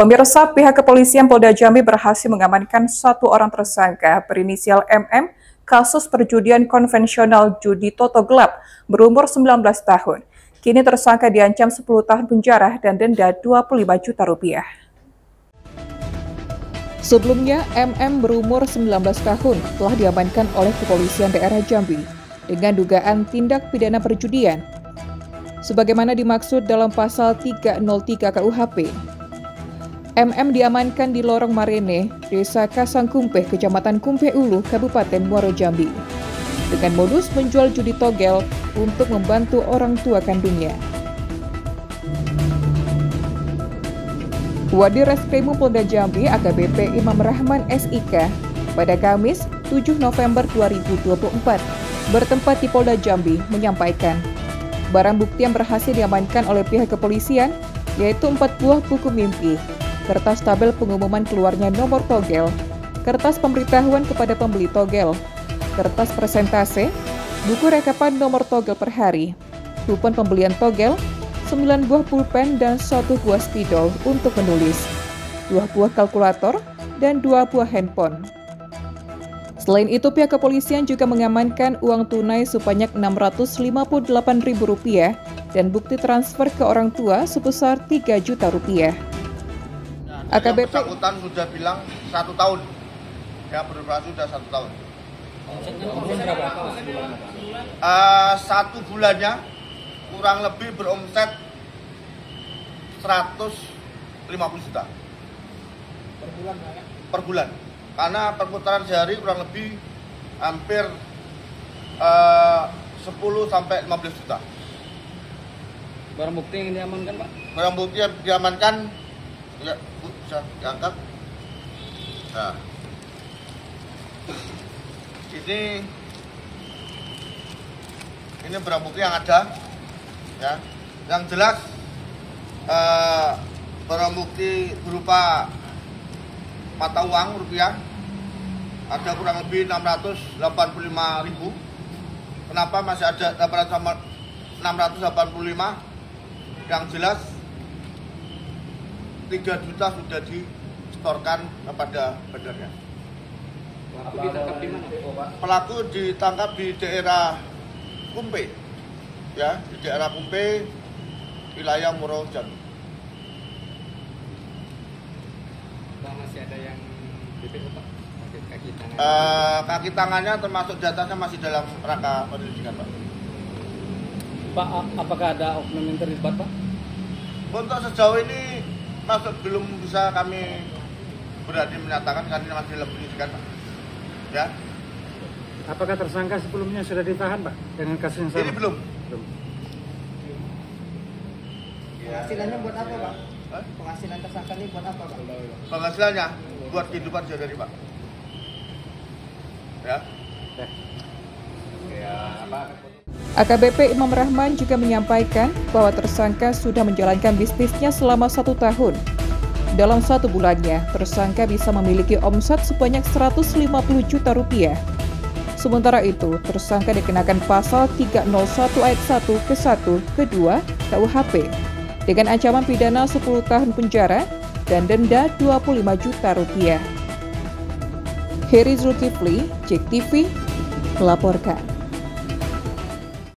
Pemirsa, pihak kepolisian Polda Jambi berhasil mengamankan satu orang tersangka berinisial MM kasus perjudian konvensional judi Toto Gelap berumur 19 tahun. Kini tersangka diancam 10 tahun penjara dan denda 25 juta rupiah. Sebelumnya, MM berumur 19 tahun telah diamankan oleh kepolisian daerah Jambi dengan dugaan tindak pidana perjudian sebagaimana dimaksud dalam pasal 303 KUHP. MM diamankan di Lorong Marene, Desa Kasangkumpe, Kecamatan Kumpe Ulu, Kabupaten Muaro Jambi, dengan modus menjual judi togel untuk membantu orang tua kandungnya. Wadir Reskrimum Polda Jambi AKBP Imam Rahman SIK pada Kamis 7 November 2024 bertempat di Polda Jambi menyampaikan Barang bukti yang berhasil diamankan oleh pihak kepolisian yaitu empat buah buku mimpi, kertas tabel pengumuman keluarnya nomor togel, kertas pemberitahuan kepada pembeli togel, kertas presentase, buku rekapan nomor togel per hari, kupon pembelian togel, 9 buah pulpen dan satu buah spidol untuk menulis, dua buah kalkulator, dan dua buah handphone. Selain itu, pihak kepolisian juga mengamankan uang tunai sebanyak Rp658.000 dan bukti transfer ke orang tua sebesar 3 juta rupiah. AKBP bersangkutan sudah bilang satu tahun, ya beroperasi sudah satu tahun. Uh, satu bulannya kurang lebih beromset 150 juta per bulan per bulan karena perputaran sehari kurang lebih hampir eh, uh, 10 sampai 15 juta. Barang bukti yang diamankan, Pak? Barang bukti yang diamankan ya, bisa diangkat. Nah. Ini ini barang bukti yang ada ya. Yang jelas uh, barang bukti berupa mata uang rupiah ada kurang lebih 685 ribu kenapa masih ada 685 yang jelas 3 juta sudah distorkan kepada bandarnya pelaku ditangkap di daerah Kumpe ya di daerah Kumpe wilayah Muro Jambi masih ada yang DPO Pak? Kaki, tangan. uh, kaki tangannya termasuk di atasnya masih dalam rangka penyelidikan Pak. Pak, apakah ada oknum yang terlibat Pak? Untuk sejauh ini masuk belum bisa kami berani menyatakan karena ini masih dalam penyelidikan Pak. Ya. Apakah tersangka sebelumnya sudah ditahan Pak dengan kasus yang sama? Ini belum. Belum. Penghasilannya buat apa Pak? Penghasilan tersangka ini buat apa Pak? Penghasilannya buat kehidupan sehari-hari Pak. Ya. Ya, AKBP Imam Rahman juga menyampaikan bahwa tersangka sudah menjalankan bisnisnya selama satu tahun. Dalam satu bulannya, tersangka bisa memiliki omset sebanyak 150 juta rupiah. Sementara itu, tersangka dikenakan pasal 301 ayat 1 ke 1 ke 2 KUHP dengan ancaman pidana 10 tahun penjara dan denda 25 juta rupiah. Heri Zulkifli, Cek TV, melaporkan.